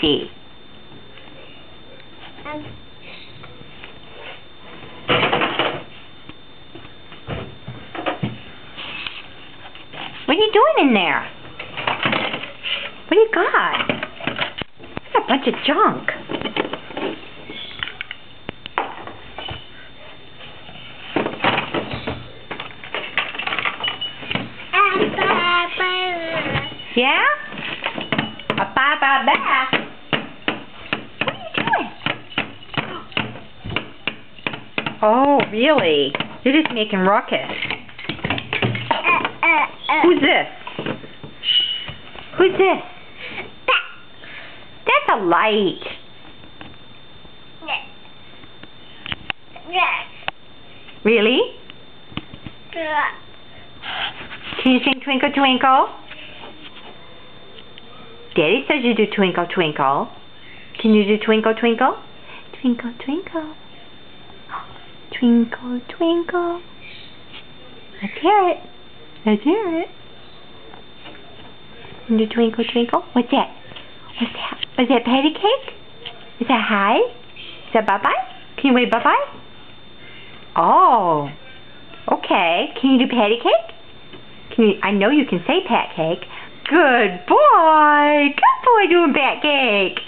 see. What are you doing in there? What do you got? That's a bunch of junk. Yeah? A bye bye bye. What are you doing? Oh, really? You're just making ruckus. Uh, uh, uh. Who's this? Who's this? That's a light. Really? Can you sing Twinkle Twinkle? Daddy says you do Twinkle Twinkle. Can you do Twinkle Twinkle? Twinkle Twinkle. Twinkle Twinkle. Let's hear it. Let's hear it. You do Twinkle Twinkle? What's that? What's that? Is that patty cake? Is that hi? Is that bye-bye? Can you wave bye-bye? Oh. Okay. Can you do patty cake? Can you, I know you can say pat cake. Good boy. Good boy doing pat cake.